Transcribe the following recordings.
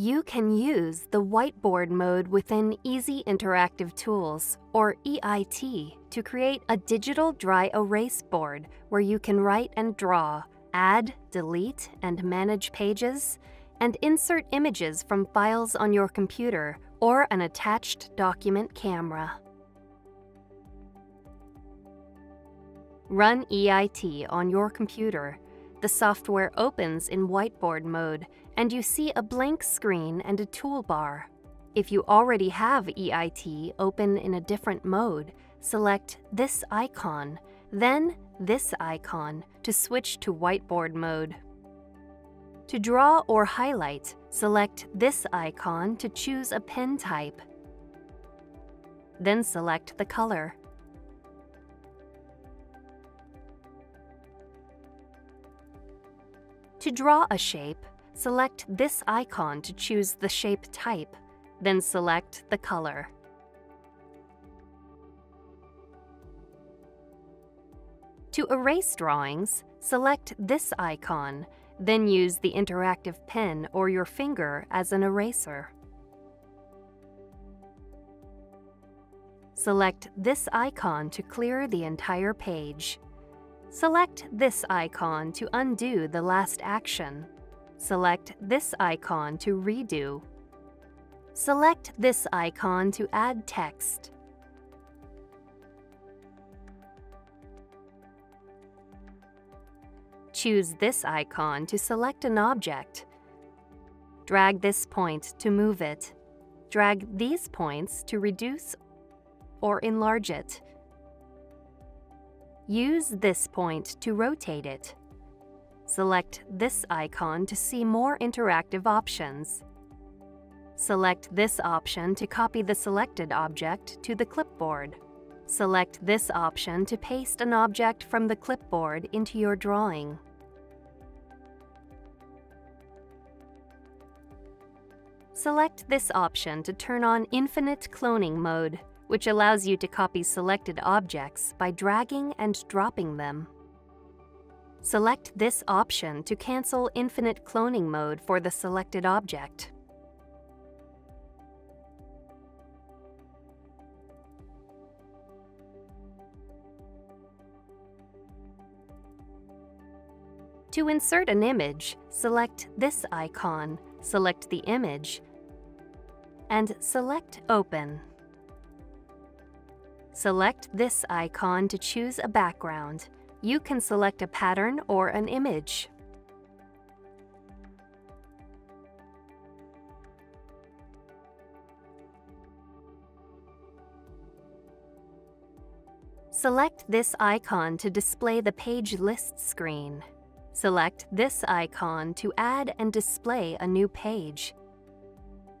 You can use the whiteboard mode within Easy Interactive Tools, or EIT, to create a digital dry erase board where you can write and draw, add, delete, and manage pages, and insert images from files on your computer or an attached document camera. Run EIT on your computer. The software opens in whiteboard mode and you see a blank screen and a toolbar. If you already have EIT open in a different mode, select this icon, then this icon to switch to whiteboard mode. To draw or highlight, select this icon to choose a pen type. Then select the color. To draw a shape, select this icon to choose the shape type, then select the color. To erase drawings, select this icon, then use the interactive pen or your finger as an eraser. Select this icon to clear the entire page. Select this icon to undo the last action. Select this icon to redo. Select this icon to add text. Choose this icon to select an object. Drag this point to move it. Drag these points to reduce or enlarge it. Use this point to rotate it. Select this icon to see more interactive options. Select this option to copy the selected object to the clipboard. Select this option to paste an object from the clipboard into your drawing. Select this option to turn on Infinite Cloning Mode which allows you to copy selected objects by dragging and dropping them. Select this option to cancel infinite cloning mode for the selected object. To insert an image, select this icon, select the image, and select Open. Select this icon to choose a background. You can select a pattern or an image. Select this icon to display the page list screen. Select this icon to add and display a new page.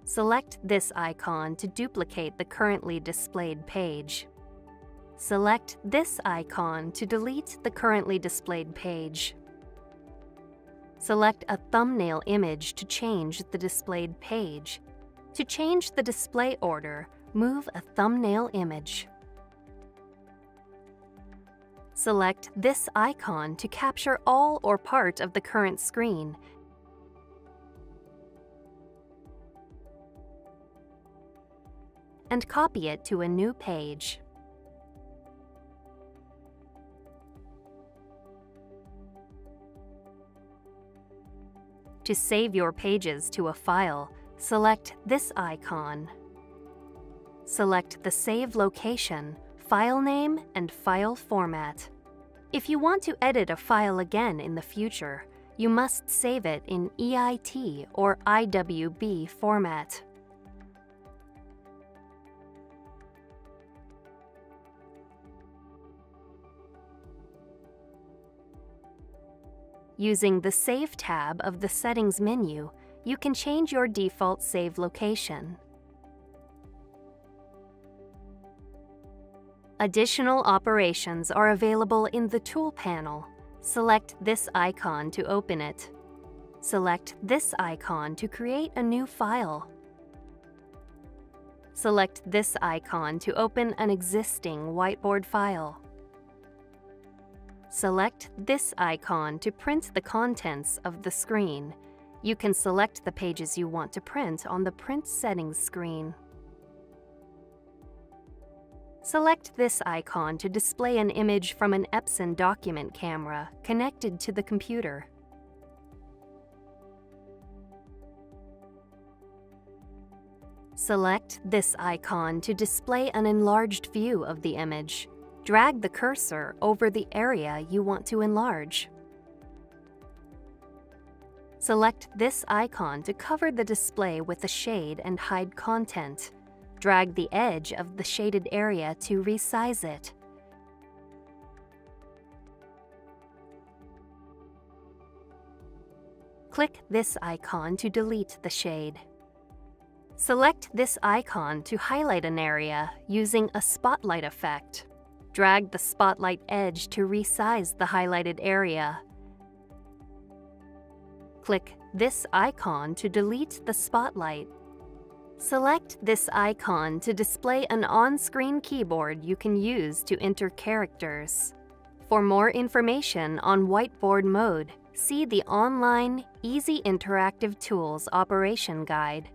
Select this icon to duplicate the currently displayed page. Select this icon to delete the currently displayed page. Select a thumbnail image to change the displayed page. To change the display order, move a thumbnail image. Select this icon to capture all or part of the current screen and copy it to a new page. To save your pages to a file, select this icon. Select the save location, file name, and file format. If you want to edit a file again in the future, you must save it in EIT or IWB format. Using the Save tab of the Settings menu, you can change your default save location. Additional operations are available in the Tool panel. Select this icon to open it. Select this icon to create a new file. Select this icon to open an existing whiteboard file. Select this icon to print the contents of the screen, You can select the pages you want to print on the Print Settings screen. Select this icon to display an image from an Epson document camera connected to the computer. Select this icon to display an enlarged view of the image. Drag the cursor over the area you want to enlarge. Select this icon to cover the display with a shade and hide content. Drag the edge of the shaded area to resize it. Click this icon to delete the shade. Select this icon to highlight an area using a spotlight effect. Drag the spotlight edge to resize the highlighted area. Click this icon to delete the spotlight. Select this icon to display an on-screen keyboard you can use to enter characters. For more information on whiteboard mode, see the online Easy Interactive Tools Operation Guide.